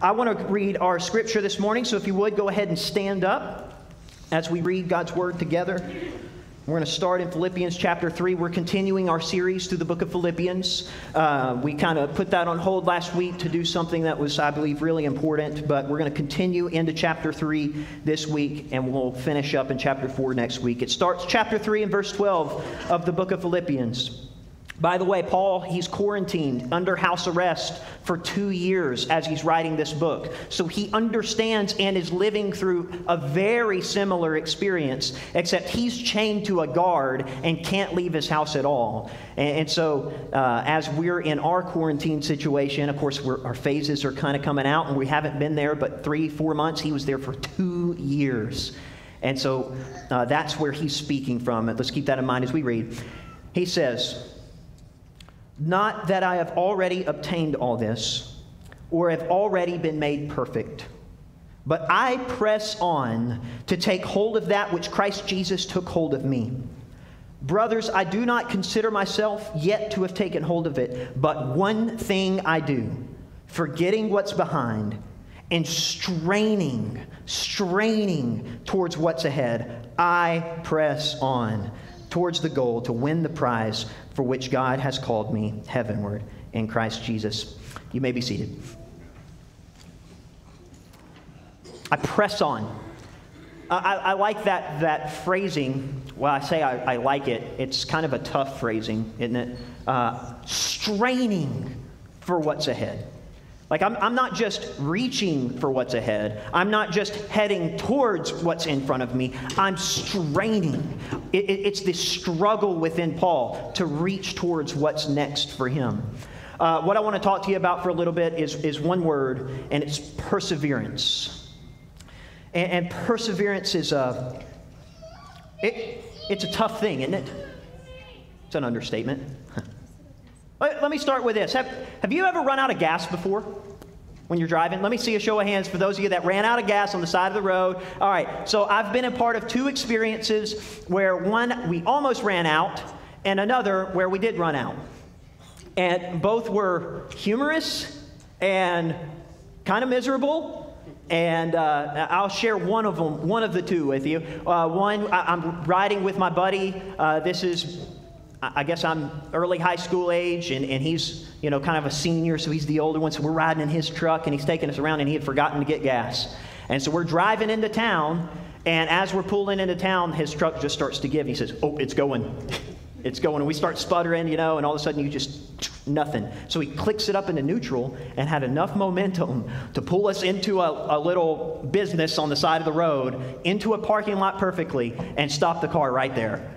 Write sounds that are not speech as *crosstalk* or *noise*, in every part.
I want to read our scripture this morning, so if you would go ahead and stand up as we read God's word together. We're going to start in Philippians chapter 3. We're continuing our series through the book of Philippians. Uh, we kind of put that on hold last week to do something that was, I believe, really important, but we're going to continue into chapter 3 this week, and we'll finish up in chapter 4 next week. It starts chapter 3 and verse 12 of the book of Philippians. By the way, Paul, he's quarantined under house arrest for two years as he's writing this book. So he understands and is living through a very similar experience, except he's chained to a guard and can't leave his house at all. And, and so, uh, as we're in our quarantine situation, of course, our phases are kind of coming out, and we haven't been there but three, four months. He was there for two years. And so, uh, that's where he's speaking from. Let's keep that in mind as we read. He says, not that I have already obtained all this or have already been made perfect, but I press on to take hold of that which Christ Jesus took hold of me. Brothers, I do not consider myself yet to have taken hold of it, but one thing I do, forgetting what's behind and straining, straining towards what's ahead, I press on towards the goal to win the prize for which God has called me heavenward in Christ Jesus. You may be seated. I press on. I, I, like that, that phrasing. Well, I say I, I, like it. It's kind of a tough phrasing, isn't it? Uh, straining for what's ahead. Like, I'm, I'm not just reaching for what's ahead. I'm not just heading towards what's in front of me. I'm straining. It, it, it's this struggle within Paul to reach towards what's next for him. Uh, what I want to talk to you about for a little bit is, is one word, and it's perseverance. And, and perseverance is a, it, it's a tough thing, isn't it? It's an understatement. *laughs* Let me start with this. Have, have you ever run out of gas before when you're driving? Let me see a show of hands for those of you that ran out of gas on the side of the road. All right, so I've been a part of two experiences where one, we almost ran out, and another where we did run out. And both were humorous and kind of miserable. And uh, I'll share one of them, one of the two with you. Uh, one, I, am riding with my buddy. Uh, this is I guess I'm early high school age, and, and he's, you know, kind of a senior, so he's the older one. So we're riding in his truck, and he's taking us around, and he had forgotten to get gas. And so we're driving into town, and as we're pulling into town, his truck just starts to give. He says, Oh, it's going. *laughs* it's going. And we start sputtering, you know, and all of a sudden you just, nothing. So he clicks it up into neutral and had enough momentum to pull us into a, a little business on the side of the road, into a parking lot perfectly, and stop the car right there.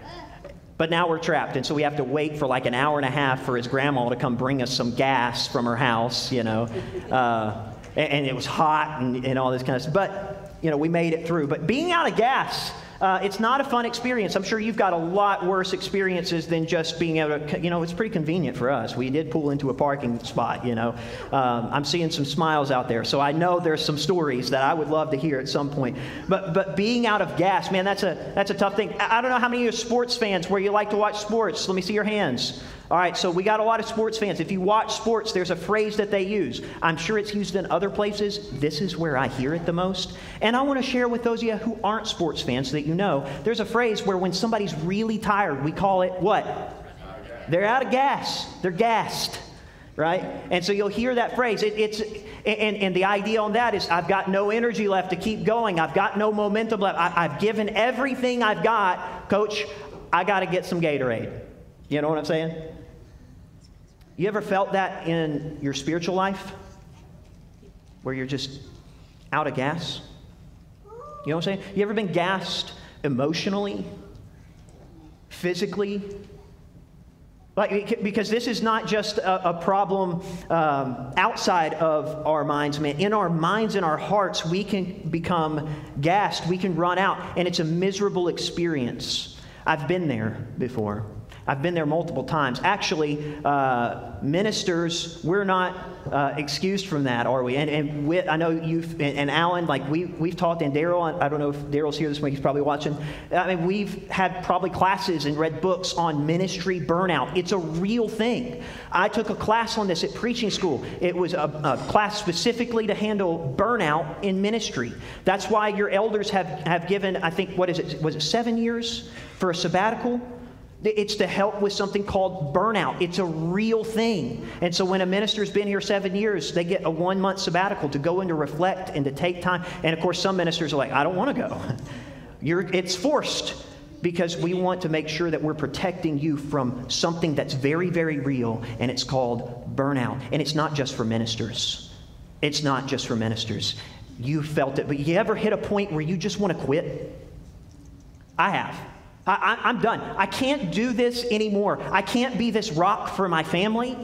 But now we're trapped, and so we have to wait for like an hour and a half for his grandma to come bring us some gas from her house, you know. Uh, and, and, it was hot and, and all this kind of stuff. But, you know, we made it through. But being out of gas, uh, it's not a fun experience. I'm sure you've got a lot worse experiences than just being able to, you know, it's pretty convenient for us. We did pull into a parking spot, you know. Um, I'm seeing some smiles out there, so I know there's some stories that I would love to hear at some point. But, but being out of gas, man, that's a, that's a tough thing. I, I don't know how many of you are sports fans where you like to watch sports. Let me see your hands. All right, so we got a lot of sports fans. If you watch sports, there's a phrase that they use. I'm sure it's used in other places. This is where I hear it the most. And I want to share with those of you who aren't sports fans so that you know there's a phrase where when somebody's really tired, we call it what? They're out of gas. They're gassed, right? And so you'll hear that phrase. It, it's and, and the idea on that is I've got no energy left to keep going. I've got no momentum left. I, I've given everything I've got, coach. I got to get some Gatorade. You know what I'm saying? You ever felt that in your spiritual life? Where you're just out of gas? You know what I'm saying? You ever been gassed emotionally, physically? Like, because this is not just a, a problem um, outside of our minds, man. In our minds and our hearts, we can become gassed. We can run out, and it's a miserable experience. I've been there before. I've been there multiple times. Actually, uh, ministers, we're not uh, excused from that, are we? And, and with, I know you've, and, and, Alan, like we, we've talked, and Daryl, I don't know if Daryl's here this week, he's probably watching. I mean, we've had probably classes and read books on ministry burnout. It's a real thing. I took a class on this at preaching school. It was a, a class specifically to handle burnout in ministry. That's why your elders have, have given, I think, what is it? Was it seven years for a sabbatical? It's to help with something called burnout. It's a real thing. And so when a minister's been here seven years, they get a one month sabbatical to go and to reflect and to take time. And of course, some ministers are like, I don't want to go. *laughs* You're, it's forced because we want to make sure that we're protecting you from something that's very, very real, and it's called burnout. And it's not just for ministers. It's not just for ministers. You felt it, but you ever hit a point where you just want to quit? I have. I, am done. I can't do this anymore. I can't be this rock for my family.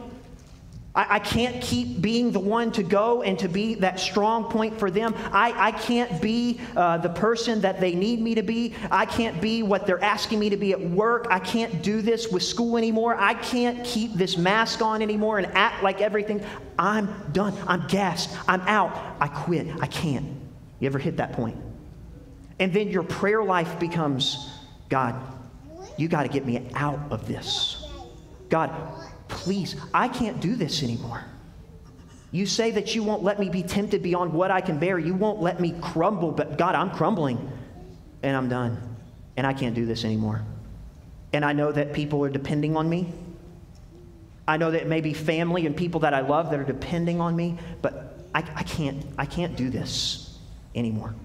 I, I, can't keep being the one to go and to be that strong point for them. I, I can't be uh, the person that they need me to be. I can't be what they're asking me to be at work. I can't do this with school anymore. I can't keep this mask on anymore and act like everything. I'm done. I'm gassed. I'm out. I quit. I can't. You ever hit that point? And then your prayer life becomes God, you got to get me out of this. God, please, I can't do this anymore. You say that you won't let me be tempted beyond what I can bear. You won't let me crumble, but God, I'm crumbling and I'm done. And I can't do this anymore. And I know that people are depending on me. I know that maybe family and people that I love that are depending on me, but I, I can't, I can't do this anymore.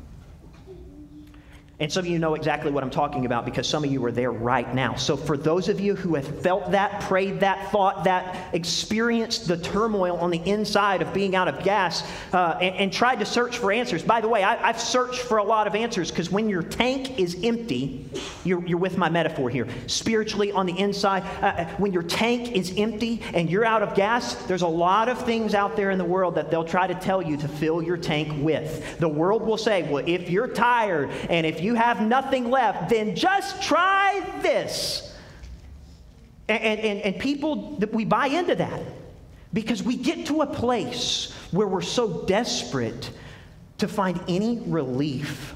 And some of you know exactly what I'm talking about because some of you are there right now. So, for those of you who have felt that, prayed that, thought that, experienced the turmoil on the inside of being out of gas, uh, and, and, tried to search for answers. By the way, I, have searched for a lot of answers because when your tank is empty, you're, you're, with my metaphor here. Spiritually, on the inside, uh, uh, when your tank is empty and you're out of gas, there's a lot of things out there in the world that they'll try to tell you to fill your tank with. The world will say, well, if you're tired and if you you have nothing left, then just try this. And, and, and people, we buy into that because we get to a place where we're so desperate to find any relief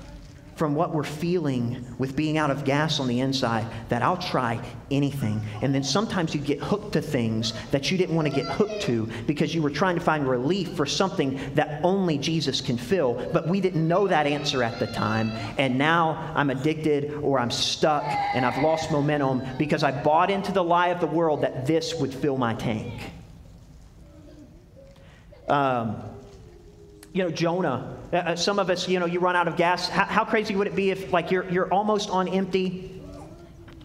from what we're feeling with being out of gas on the inside that I'll try anything. And then sometimes you get hooked to things that you didn't want to get hooked to because you were trying to find relief for something that only Jesus can fill. But we didn't know that answer at the time. And now I'm addicted or I'm stuck and I've lost momentum because I bought into the lie of the world that this would fill my tank. Um, you know, Jonah. Uh, uh, some of us, you know, you run out of gas. How, how, crazy would it be if, like, you're, you're almost on empty?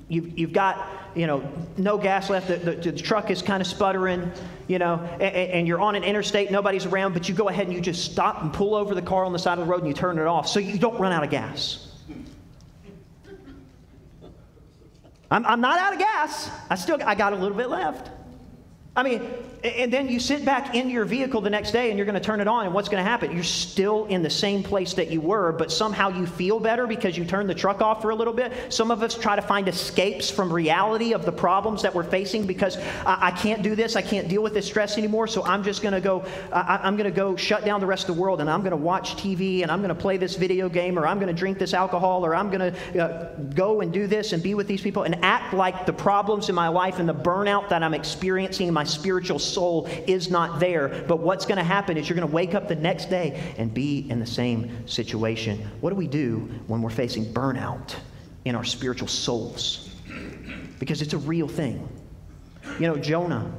You've, you've got, you know, no gas left. The, the, the truck is kind of sputtering, you know, and, and, you're on an interstate, nobody's around, but you go ahead and you just stop and pull over the car on the side of the road and you turn it off so you don't run out of gas. I'm, I'm not out of gas. I still I got a little bit left. I mean, and then you sit back in your vehicle the next day and you're going to turn it on, and what's going to happen? You're still in the same place that you were, but somehow you feel better because you turned the truck off for a little bit. Some of us try to find escapes from reality of the problems that we're facing because I, I can't do this, I can't deal with this stress anymore, so I'm just going to go, I, I'm going to go shut down the rest of the world and I'm going to watch TV and I'm going to play this video game or I'm going to drink this alcohol or I'm going to uh, go and do this and be with these people and act like the problems in my life and the burnout that I'm experiencing in my spiritual soul is not there. But what's going to happen is you're going to wake up the next day and be in the same situation. What do we do when we're facing burnout in our spiritual souls? Because it's a real thing. You know, Jonah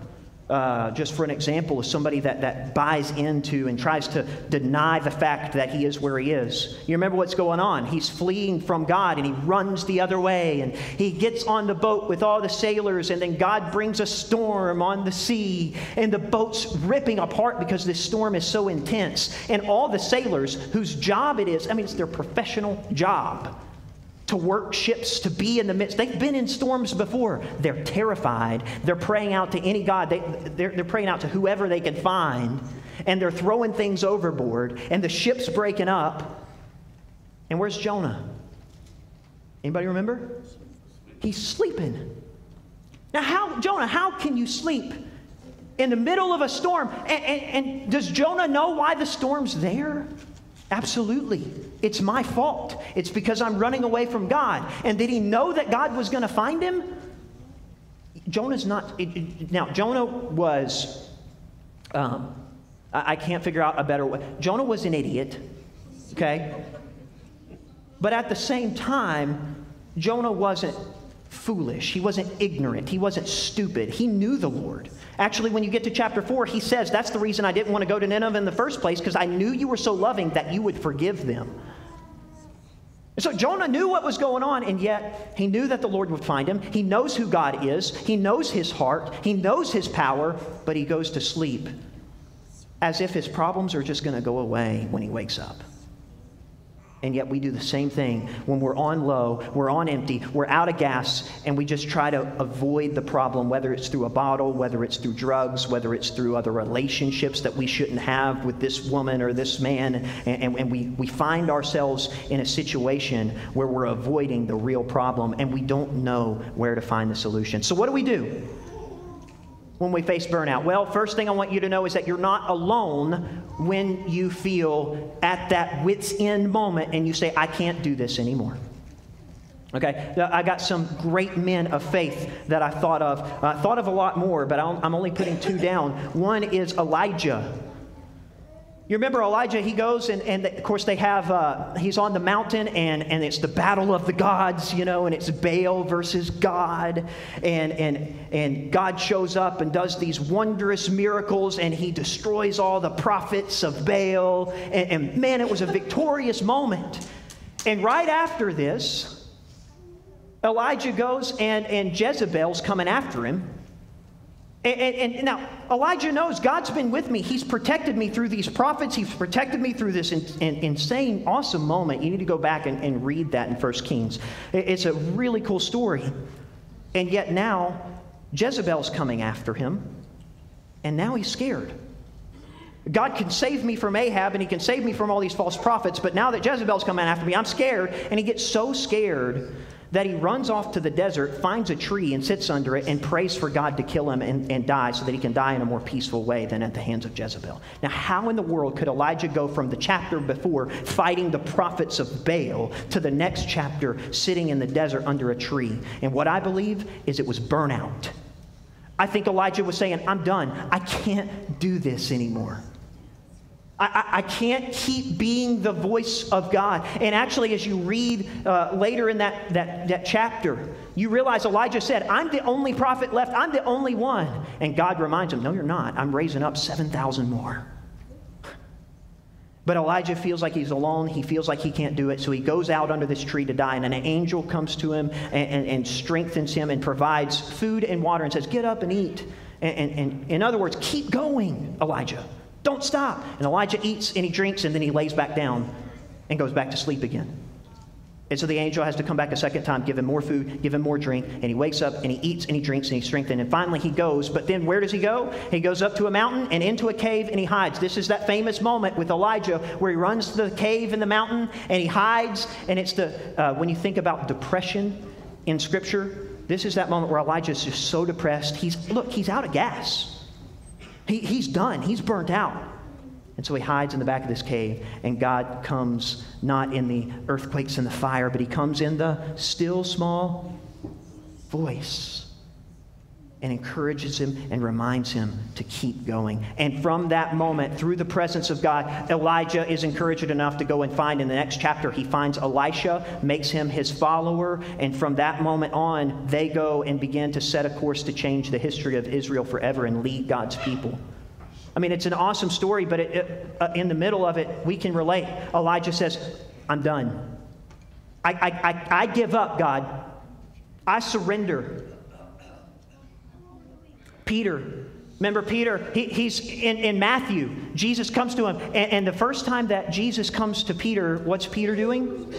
uh, just for an example, of somebody that, that buys into and tries to deny the fact that he is where he is. You remember what's going on? He's fleeing from God and he runs the other way and he gets on the boat with all the sailors and then God brings a storm on the sea and the boat's ripping apart because this storm is so intense. And all the sailors whose job it is, I mean, it's their professional job to work ships, to be in the midst. They've been in storms before. They're terrified. They're praying out to any God. They, they're, they're praying out to whoever they can find. And they're throwing things overboard. And the ship's breaking up. And where's Jonah? Anybody remember? He's sleeping. Now, how, Jonah, how can you sleep in the middle of a storm? And, and, and does Jonah know why the storm's there? Absolutely. It's my fault. It's because I'm running away from God. And did he know that God was going to find him? Jonah's not. It, it, now, Jonah was. Um, I, I can't figure out a better way. Jonah was an idiot, okay? But at the same time, Jonah wasn't foolish. He wasn't ignorant. He wasn't stupid. He knew the Lord. Actually, when you get to chapter 4, he says, That's the reason I didn't want to go to Nineveh in the first place, because I knew you were so loving that you would forgive them. So Jonah knew what was going on, and yet he knew that the Lord would find him. He knows who God is, he knows his heart, he knows his power, but he goes to sleep as if his problems are just going to go away when he wakes up. And yet we do the same thing when we're on low, we're on empty, we're out of gas, and we just try to avoid the problem, whether it's through a bottle, whether it's through drugs, whether it's through other relationships that we shouldn't have with this woman or this man. And, and, and we, we find ourselves in a situation where we're avoiding the real problem and we don't know where to find the solution. So, what do we do? When we face burnout? Well, first thing I want you to know is that you're not alone when you feel at that wits end moment and you say, I can't do this anymore. Okay, I got some great men of faith that I thought of. I thought of a lot more, but I'm only putting two down. One is Elijah. You remember Elijah, he goes, and, and of course, they have, uh, he's on the mountain, and, and it's the battle of the gods, you know, and it's Baal versus God. And, and, and God shows up and does these wondrous miracles, and he destroys all the prophets of Baal. And, and man, it was a victorious moment. And right after this, Elijah goes, and, and Jezebel's coming after him. And, and, and, now, Elijah knows God's been with me. He's protected me through these prophets. He's protected me through this in, in, insane, awesome moment. You need to go back and, and read that in 1 Kings. It's a really cool story. And yet now, Jezebel's coming after him, and now he's scared. God can save me from Ahab and he can save me from all these false prophets, but now that Jezebel's coming after me, I'm scared. And he gets so scared that he runs off to the desert, finds a tree, and sits under it and prays for God to kill him and, and die so that he can die in a more peaceful way than at the hands of Jezebel. Now, how in the world could Elijah go from the chapter before fighting the prophets of Baal to the next chapter sitting in the desert under a tree? And what I believe is it was burnout. I think Elijah was saying, I'm done. I can't do this anymore. I, I, can't keep being the voice of God. And actually, as you read uh, later in that, that, that chapter, you realize Elijah said, I'm the only prophet left. I'm the only one. And God reminds him, No, you're not. I'm raising up 7,000 more. But Elijah feels like he's alone. He feels like he can't do it. So he goes out under this tree to die. And an angel comes to him and, and, and strengthens him and provides food and water and says, Get up and eat. And, and in other words, keep going, Elijah. Don't stop. And Elijah eats and he drinks and then he lays back down and goes back to sleep again. And so the angel has to come back a second time, give him more food, give him more drink, and he wakes up and he eats and he drinks and he's strengthened. And finally he goes, but then where does he go? He goes up to a mountain and into a cave and he hides. This is that famous moment with Elijah where he runs to the cave in the mountain and he hides. And it's the, uh, when you think about depression in Scripture, this is that moment where Elijah is just so depressed. He's, look, he's out of gas. He, he's done, he's burnt out. And so he hides in the back of this cave, and God comes not in the earthquakes and the fire, but he comes in the still small voice and encourages him and reminds him to keep going. And from that moment, through the presence of God, Elijah is encouraged enough to go and find in the next chapter, he finds Elisha, makes him his follower, and from that moment on, they go and begin to set a course to change the history of Israel forever and lead God's people. I mean, it's an awesome story, but it, it, uh, in the middle of it, we can relate. Elijah says, I'm done. I, I, I, I give up, God. I surrender. Peter. Remember Peter? He, he's in, in Matthew. Jesus comes to him. And, and the first time that Jesus comes to Peter, what's Peter doing?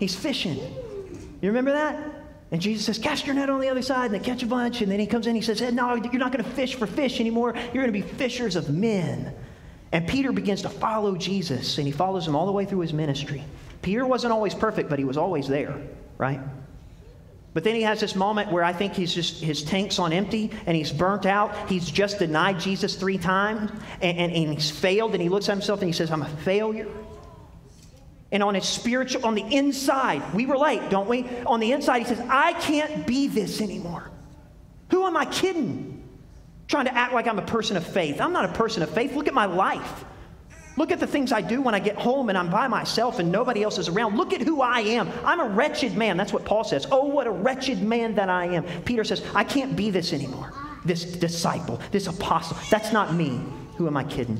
He's fishing. You remember that? And Jesus says, Cast your net on the other side, and they catch a bunch. And then he comes in, he says, hey, No, you're not going to fish for fish anymore. You're going to be fishers of men. And Peter begins to follow Jesus, and he follows him all the way through his ministry. Peter wasn't always perfect, but he was always there, right? But then he has this moment where I think he's just, his tank's on empty and he's burnt out. He's just denied Jesus three times and, and, and he's failed. And he looks at himself and he says, I'm a failure. And on his spiritual, on the inside, we relate, don't we? On the inside, he says, I can't be this anymore. Who am I kidding? Trying to act like I'm a person of faith. I'm not a person of faith. Look at my life. Look at the things I do when I get home and I'm by myself and nobody else is around. Look at who I am. I'm a wretched man. That's what Paul says. Oh, what a wretched man that I am. Peter says, I can't be this anymore. This disciple, this apostle. That's not me. Who am I kidding?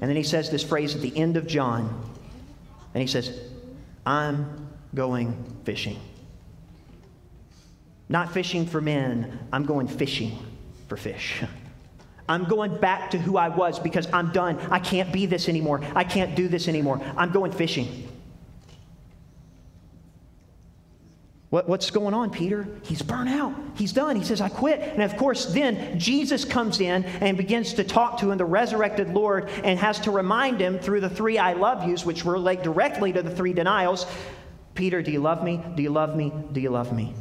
And then he says this phrase at the end of John. And he says, I'm going fishing. Not fishing for men, I'm going fishing for fish. *laughs* I'm going back to who I was because I'm done. I can't be this anymore. I can't do this anymore. I'm going fishing. What, what's going on, Peter? He's burnt out. He's done. He says, I quit. And of course, then Jesus comes in and begins to talk to him, the resurrected Lord, and has to remind him through the three I love yous, which relate directly to the three denials Peter, do you love me? Do you love me? Do you love me?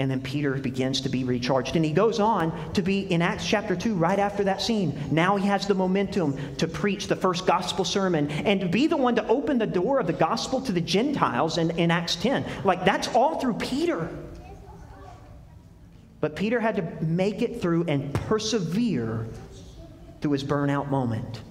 And then Peter begins to be recharged. And he goes on to be in Acts chapter 2, right after that scene. Now he has the momentum to preach the first gospel sermon and to be the one to open the door of the gospel to the Gentiles in, in Acts 10. Like that's all through Peter. But Peter had to make it through and persevere through his burnout moment.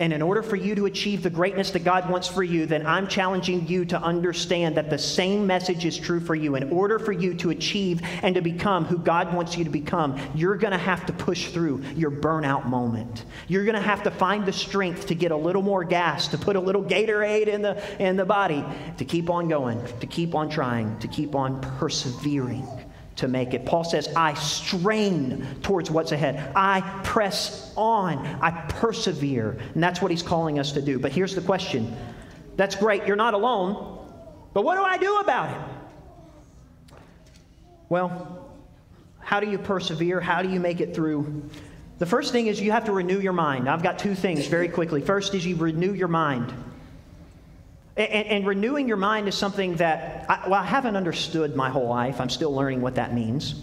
And in order for you to achieve the greatness that God wants for you, then I'm challenging you to understand that the same message is true for you. In order for you to achieve and to become who God wants you to become, you're going to have to push through your burnout moment. You're going to have to find the strength to get a little more gas, to put a little Gatorade in the, in the body, to keep on going, to keep on trying, to keep on persevering to make it. Paul says, I strain towards what's ahead. I press on. I persevere. And that's what he's calling us to do. But here's the question that's great. You're not alone. But what do I do about it? Well, how do you persevere? How do you make it through? The first thing is you have to renew your mind. I've got two things very quickly. First is you renew your mind. And, and, renewing your mind is something that, I, well, I haven't understood my whole life. I'm still learning what that means.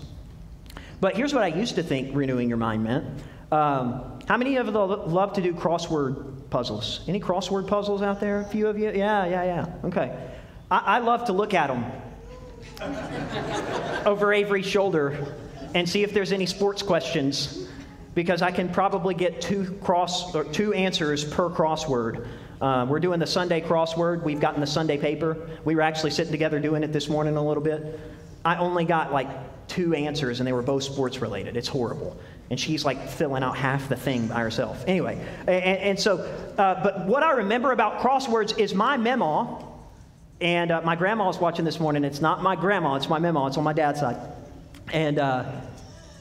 But here's what I used to think renewing your mind meant. Um, how many of you love to do crossword puzzles? Any crossword puzzles out there? A few of you? Yeah, yeah, yeah. Okay. I, I love to look at them *laughs* over Avery's shoulder and see if there's any sports questions because I can probably get two cross or two answers per crossword. Uh, we're doing the Sunday crossword. We've gotten the Sunday paper. We were actually sitting together doing it this morning a little bit. I only got like two answers, and they were both sports related. It's horrible. And she's like filling out half the thing by herself. Anyway, and, and so, uh, but what I remember about crosswords is my memo, and uh, my grandma was watching this morning. It's not my grandma, it's my memo. It's on my dad's side. And, uh,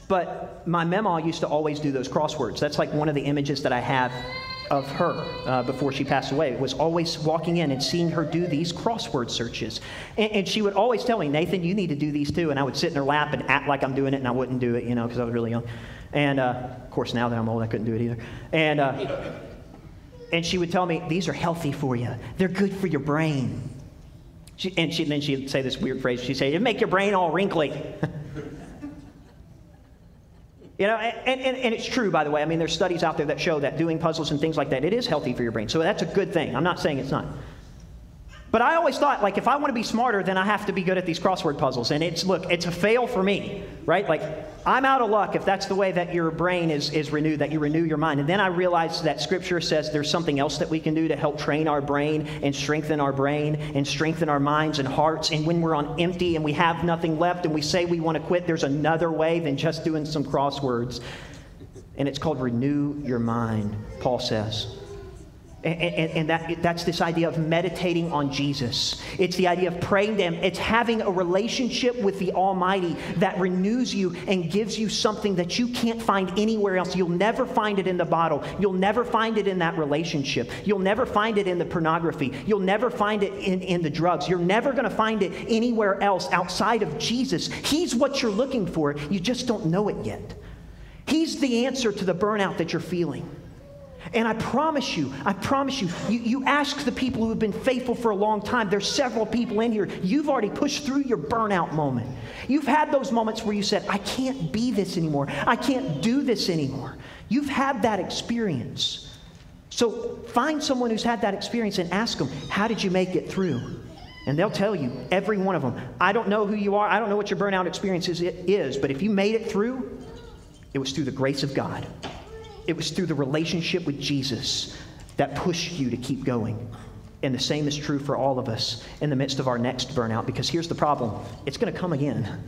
but my memo used to always do those crosswords. That's like one of the images that I have of her uh, before she passed away was always walking in and seeing her do these crossword searches. And, and, she would always tell me, Nathan, you need to do these too. And I would sit in her lap and act like I'm doing it, and I wouldn't do it, you know, because I was really young. And uh, of course, now that I'm old, I couldn't do it either. And, uh, and she would tell me, these are healthy for you, they're good for your brain. She, and, she, and then she'd say this weird phrase. She'd say, it make your brain all wrinkly. *laughs* You know, and, and, and it's true, by the way. I mean, there's studies out there that show that doing puzzles and things like that, it is healthy for your brain. So that's a good thing. I'm not saying it's not. But I always thought, like, if I want to be smarter, then I have to be good at these crossword puzzles. And it's, look, it's a fail for me, right? Like, I'm out of luck if that's the way that your brain is, is renewed, that you renew your mind. And then I realized that Scripture says there's something else that we can do to help train our brain and strengthen our brain and strengthen our minds and hearts. And when we're on empty and we have nothing left and we say we want to quit, there's another way than just doing some crosswords. And it's called renew your mind, Paul says. And, and, and, that, that's this idea of meditating on Jesus. It's the idea of praying to Him. It's having a relationship with the Almighty that renews you and gives you something that you can't find anywhere else. You'll never find it in the bottle. You'll never find it in that relationship. You'll never find it in the pornography. You'll never find it in, in the drugs. You're never going to find it anywhere else outside of Jesus. He's what you're looking for. You just don't know it yet. He's the answer to the burnout that you're feeling. And I promise you, I promise you, you, you ask the people who have been faithful for a long time. There's several people in here. You've already pushed through your burnout moment. You've had those moments where you said, I can't be this anymore. I can't do this anymore. You've had that experience. So find someone who's had that experience and ask them, How did you make it through? And they'll tell you, every one of them. I don't know who you are. I don't know what your burnout experience is, is but if you made it through, it was through the grace of God. It was through the relationship with Jesus that pushed you to keep going. And the same is true for all of us in the midst of our next burnout, because here's the problem it's going to come again.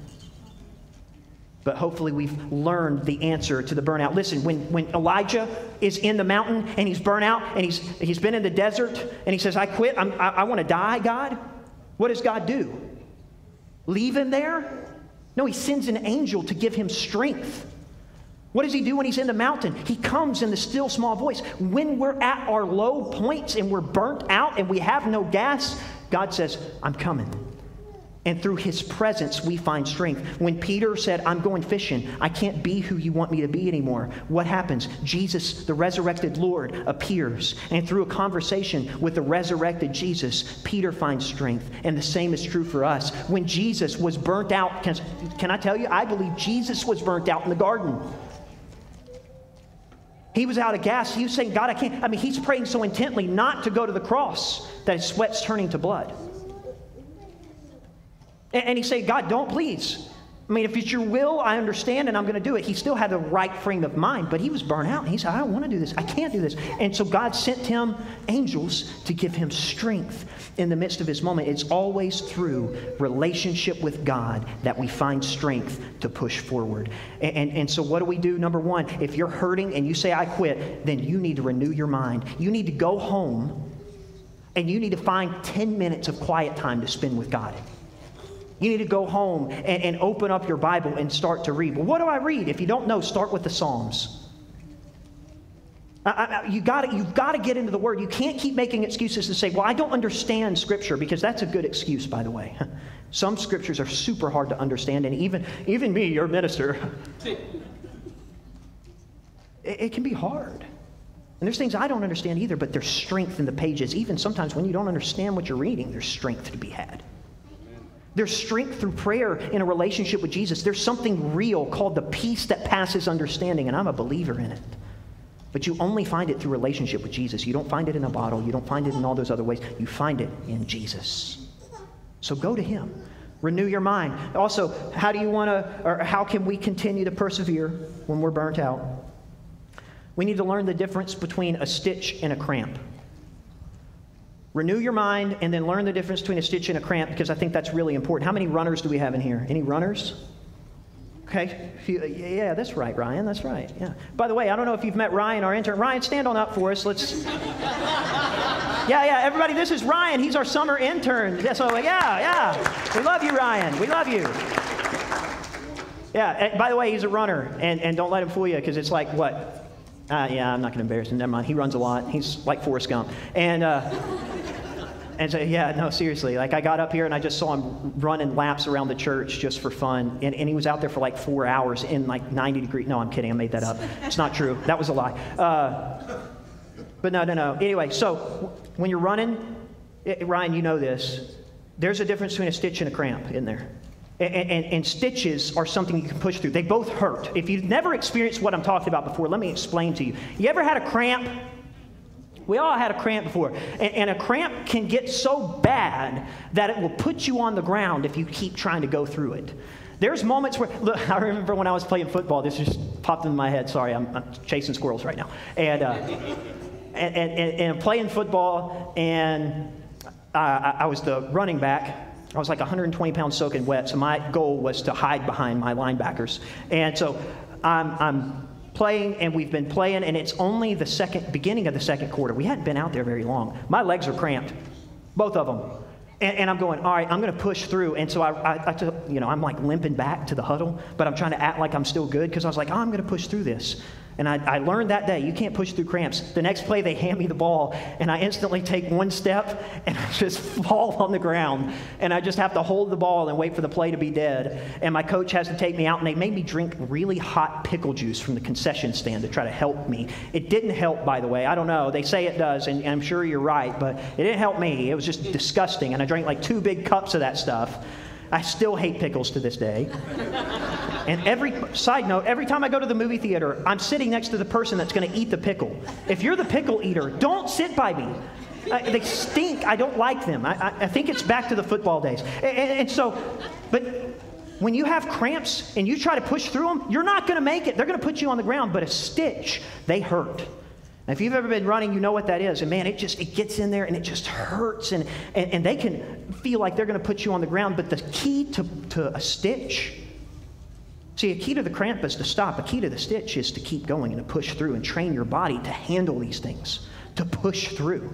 But hopefully, we've learned the answer to the burnout. Listen, when, when Elijah is in the mountain and he's burnt out and he's, he's been in the desert and he says, I quit, I'm, I, I want to die, God, what does God do? Leave him there? No, he sends an angel to give him strength. What does he do when he's in the mountain? He comes in the still small voice. When we're at our low points and we're burnt out and we have no gas, God says, I'm coming. And through his presence, we find strength. When Peter said, I'm going fishing, I can't be who you want me to be anymore, what happens? Jesus, the resurrected Lord, appears. And through a conversation with the resurrected Jesus, Peter finds strength. And the same is true for us. When Jesus was burnt out, can, can I tell you? I believe Jesus was burnt out in the garden. He was out of gas. He was saying, God, I can't. I mean, he's praying so intently not to go to the cross that his sweat's turning to blood. And, and he said, God, don't please. I mean, if it's your will, I understand and I'm going to do it. He still had the right frame of mind, but he was burnt out. He said, I don't want to do this. I can't do this. And so God sent him angels to give him strength in the midst of his moment. It's always through relationship with God that we find strength to push forward. And, and, and so, what do we do? Number one, if you're hurting and you say, I quit, then you need to renew your mind. You need to go home and you need to find 10 minutes of quiet time to spend with God. You need to go home and, and open up your Bible and start to read. Well, what do I read? If you don't know, start with the Psalms. I, I, you got you've got to get into the Word. You can't keep making excuses to say, well, I don't understand Scripture, because that's a good excuse, by the way. *laughs* Some Scriptures are super hard to understand, and even, even me, your minister, *laughs* it, it can be hard. And there's things I don't understand either, but there's strength in the pages. Even sometimes when you don't understand what you're reading, there's strength to be had. There's strength through prayer in a relationship with Jesus. There's something real called the peace that passes understanding, and I'm a believer in it. But you only find it through relationship with Jesus. You don't find it in a bottle, you don't find it in all those other ways. You find it in Jesus. So go to Him. Renew your mind. Also, how do you want to, or how can we continue to persevere when we're burnt out? We need to learn the difference between a stitch and a cramp. Renew your mind and then learn the difference between a stitch and a cramp because I think that's really important. How many runners do we have in here? Any runners? Okay. Yeah, that's right, Ryan. That's right. Yeah. By the way, I don't know if you've met Ryan, our intern. Ryan, stand on up for us. Let's. *laughs* Yeah, yeah. Everybody, this is Ryan. He's our summer intern. So, yeah, yeah. We love you, Ryan. We love you. Yeah. By the way, he's a runner, and, and don't let him fool you because it's like what? Uh, yeah, I'm not going to embarrass him. Never mind. He runs a lot. He's like Forrest Gump. And. Uh, and so, yeah, no, seriously. Like, I got up here and I just saw him running laps around the church just for fun. And, and he was out there for like four hours in like 90 degrees. No, I'm kidding. I made that up. It's not true. That was a lie. Uh, but no, no, no. Anyway, so when you're running, it, Ryan, you know this. There's a difference between a stitch and a cramp in there. And, and, and, stitches are something you can push through. They both hurt. If you've never experienced what I'm talking about before, let me explain to you. You ever had a cramp we all had a cramp before. And, and, a cramp can get so bad that it will put you on the ground if you keep trying to go through it. There's moments where, look, *laughs* I remember when I was playing football, this just popped in my head. Sorry, I'm, I'm chasing squirrels right now. And, uh, *laughs* and, and, and, playing football, and uh, I, I was the running back. I was like 120 pounds soaking wet, so my goal was to hide behind my linebackers. And so I'm, I'm playing and we've been playing and it's only the second beginning of the second quarter. We hadn't been out there very long. My legs are cramped both of them and, and i'm going all right i'm going to push through. And so I, I, I you know i'm like limping back to the huddle but i'm trying to act like i'm still good because i was like oh, i'm going to push through this And I, I, learned that day, you can't push through cramps. The next play, they hand me the ball, and I instantly take one step and I just *laughs* fall on the ground. And I just have to hold the ball and wait for the play to be dead. And my coach has to take me out, and they made me drink really hot pickle juice from the concession stand to try to help me. It didn't help, by the way. I don't know. They say it does, and, and I'm sure you're right, but it didn't help me. It was just disgusting. And I drank like two big cups of that stuff. I still hate pickles to this day. *laughs* and every side note, every time I go to the movie theater, I'm sitting next to the person that's going to eat the pickle. If you're the pickle eater, don't sit by me. I, they stink. I don't like them. I, I, I, think it's back to the football days. And, and, so, but when you have cramps and you try to push through them, you're not going to make it. They're going to put you on the ground, but a stitch, they hurt. If you've ever been running, you know what that is. And man, it just it gets in there and it just hurts. And, and, and they can feel like they're going to put you on the ground. But the key to, to a stitch, see, a key to the cramp is to stop. A key to the stitch is to keep going and to push through and train your body to handle these things, to push through.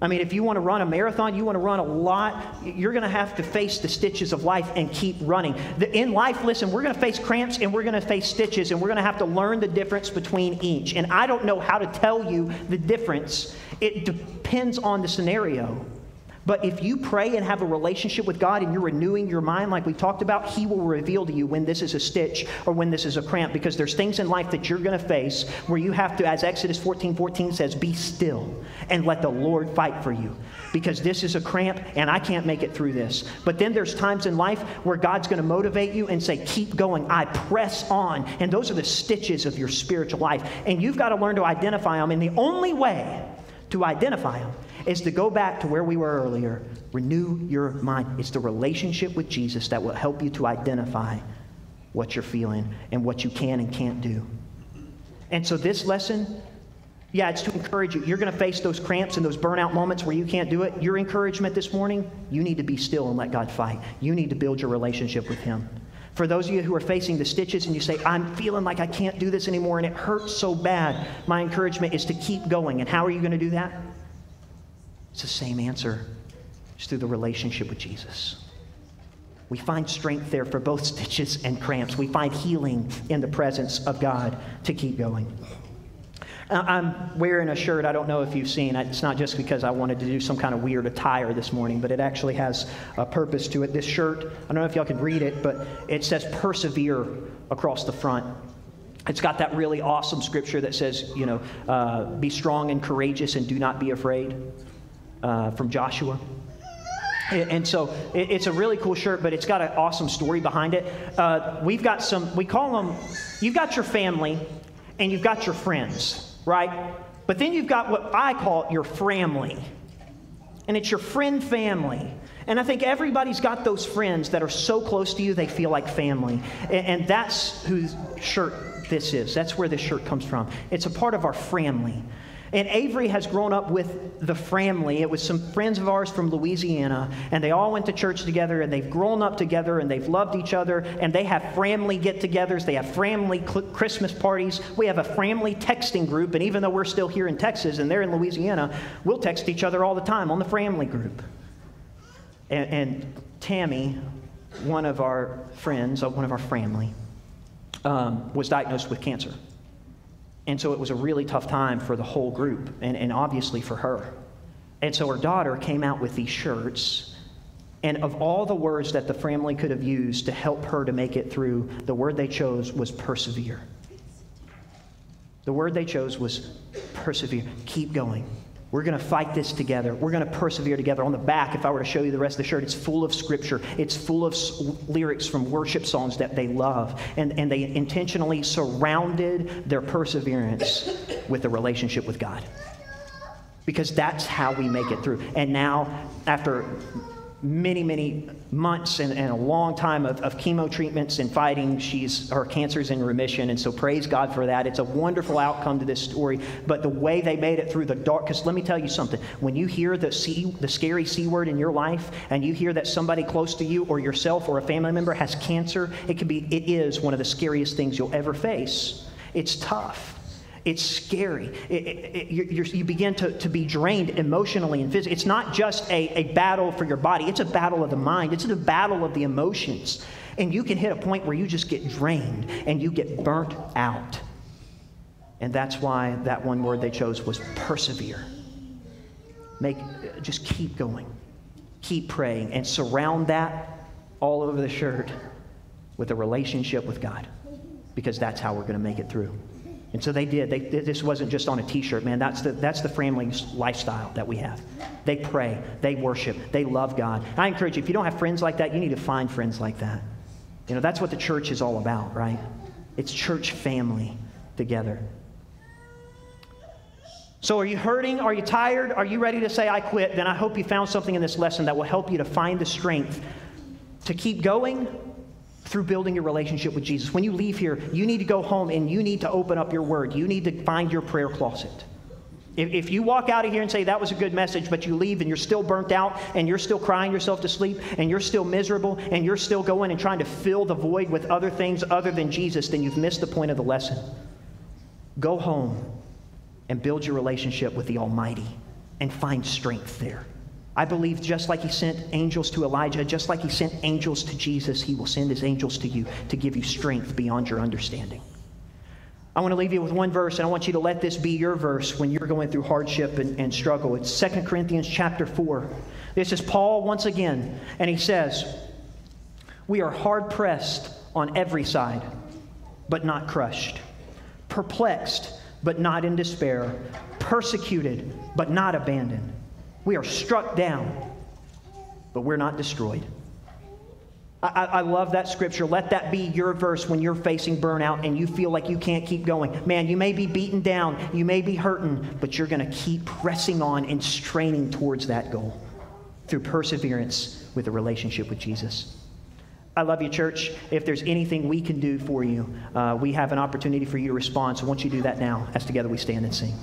I mean, if you want to run a marathon, you want to run a lot, you're going to have to face the stitches of life and keep running. in life, listen, we're going to face cramps and we're going to face stitches and we're going to have to learn the difference between each. And I don't know how to tell you the difference, it depends on the scenario. But if you pray and have a relationship with God and you're renewing your mind, like we talked about, He will reveal to you when this is a stitch or when this is a cramp because there's things in life that you're going to face where you have to, as Exodus 14 14 says, be still and let the Lord fight for you because this is a cramp and I can't make it through this. But then there's times in life where God's going to motivate you and say, keep going. I press on. And those are the stitches of your spiritual life. And you've got to learn to identify them. And the only way to identify them is to go back to where we were earlier. Renew your mind. It's the relationship with Jesus that will help you to identify what you're feeling and what you can and can't do. And so, this lesson, yeah, it's to encourage you. You're going to face those cramps and those burnout moments where you can't do it. Your encouragement this morning, you need to be still and let God fight. You need to build your relationship with Him. For those of you who are facing the stitches and you say, I'm feeling like I can't do this anymore and it hurts so bad, my encouragement is to keep going. And how are you going to do that? It's the same answer. It's through the relationship with Jesus. We find strength there for both *laughs* stitches and cramps. We find healing in the presence of God to keep going. Uh, I'm wearing a shirt. I don't know if you've seen. It's not just because I wanted to do some kind of weird attire this morning, but it actually has a purpose to it. This shirt, I don't know if y'all can read it, but it says persevere across the front. It's got that really awesome scripture that says, you know, uh, be strong and courageous and do not be afraid uh, from Joshua. And so it's a really cool shirt, but it's got an awesome story behind it. Uh, we've got some, we call them, you've got your family and you've got your friends, right? But then you've got what I call your family. And it's your friend family. And I think everybody's got those friends that are so close to you, they feel like family. And that's whose shirt this is. That's where this shirt comes from. It's a part of our family. And Avery has grown up with the family. It was some friends of ours from Louisiana, and they all went to church together, and they've grown up together, and they've loved each other, and they have family get togethers. They have family cl- Christmas parties. We have a family texting group, and even though we're still here in Texas and they're in Louisiana, we'll text each other all the time on the family group. And, and Tammy, one of our friends, uh, one of our family, um, was diagnosed with cancer. And so it was a really tough time for the whole group, and, and obviously for her. And so her daughter came out with these shirts. And of all the words that the family could have used to help her to make it through, the word they chose was persevere. The word they chose was persevere. Keep going. We're going to fight this together. We're going to persevere together. On the back, if I were to show you the rest of the shirt, it's full of scripture. It's full of lyrics from worship songs that they love. And, and they intentionally surrounded their perseverance with a relationship with God. Because that's how we make it through. And now, after many, many months and, and a long time of, of, chemo treatments and fighting. She's her cancer's in remission, and so praise God for that. It's a wonderful outcome to this story. But the way they made it through the dark, because let me tell you something: when you hear the C, the scary C word in your life, and you hear that somebody close to you or yourself or a family member has cancer, it can be, it is one of the scariest things you'll ever face. It's tough. It's scary. It, it, it, you begin to, to be drained emotionally and physically. It's not just a, a battle for your body, it's a battle of the mind, it's a battle of the emotions. And you can hit a point where you just get drained and you get burnt out. And that's why that one word they chose was persevere. Make, just keep going. Keep praying and surround that all over the shirt with a relationship with God because that's how we're going to make it through. And so they did. They, this wasn't just on a t-shirt, man. That's the, that's the family lifestyle that we have. They pray, they worship, they love God. I encourage you, if you don't have friends like that, you need to find friends like that. You know, that's what the church is all about, right? It's church family together. So, are you hurting? Are you tired? Are you ready to say, I quit? Then I hope you found something in this lesson that will help you to find the strength to keep going through building your relationship with Jesus. When you leave here, you need to go home and you need to open up your word. You need to find your prayer closet. If, if you walk out of here and say that was a good message, but you leave and you're still burnt out and you're still crying yourself to sleep and you're still miserable and you're still going and trying to fill the void with other things other than Jesus, then you've missed the point of the lesson. Go home and build your relationship with the Almighty and find strength there. I believe just like he sent angels to Elijah, just like he sent angels to Jesus, he will send his angels to you to give you strength beyond your understanding. I want to leave you with one verse, and I want you to let this be your verse when you're going through hardship and, and struggle. It's 2 Corinthians chapter 4. This is Paul once again, and he says, We are hard pressed on every side, but not crushed, perplexed, but not in despair, persecuted, but not abandoned we are struck down, but we're not destroyed. I, I, love that scripture. Let that be your verse when you're facing burnout and you feel like you can't keep going. Man, you may be beaten down, you may be hurting, but you're going to keep pressing on and straining towards that goal through perseverance with a relationship with Jesus. I love you, church. If there's anything we can do for you, uh, we have an opportunity for you to respond. So, once you do that now, as together we stand and sing.